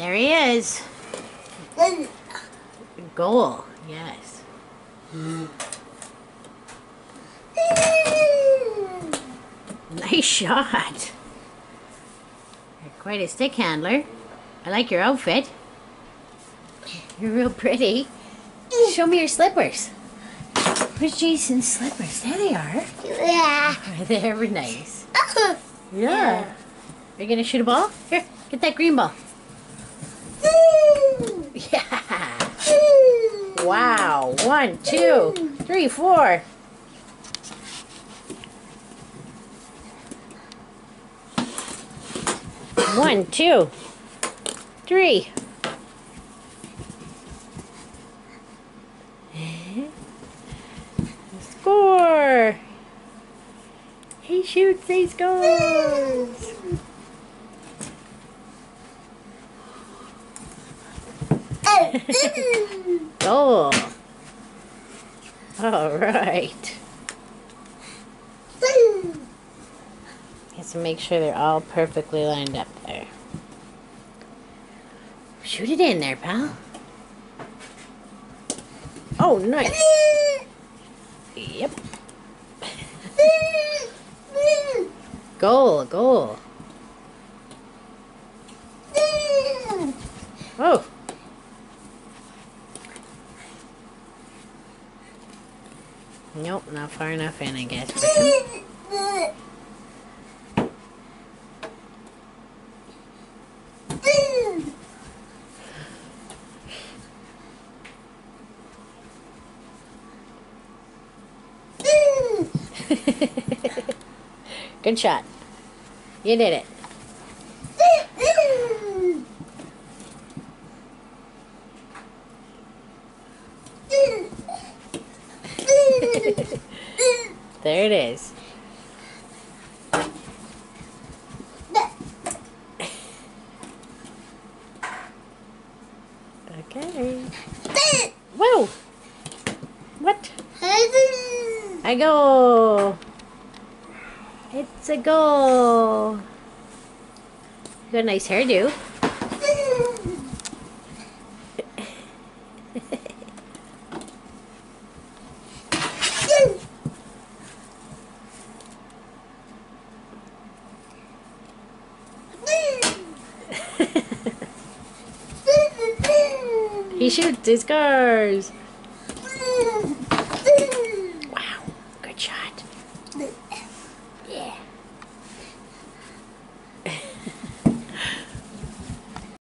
There he is. Goal. Yes. Nice shot. You're quite a stick handler. I like your outfit. You're real pretty. Show me your slippers. Where's Jason's slippers? There they are. Yeah. They're very nice. Uh-huh. Yeah. Are you gonna shoot a ball? Here, get that green ball. Yeah. Wow. One, two, three, four. One, two, three. Score! He shoots, he scores! Goal! All right. Has to make sure they're all perfectly lined up there. Shoot it in there, pal. Oh, nice. Yep. Goal, goal. Oh. Nope, not far enough in, I guess. Good shot. You did it. There it is. Okay. Whoa! What? I go. It's a goal. You got a nice hairdo. He shoots his cars.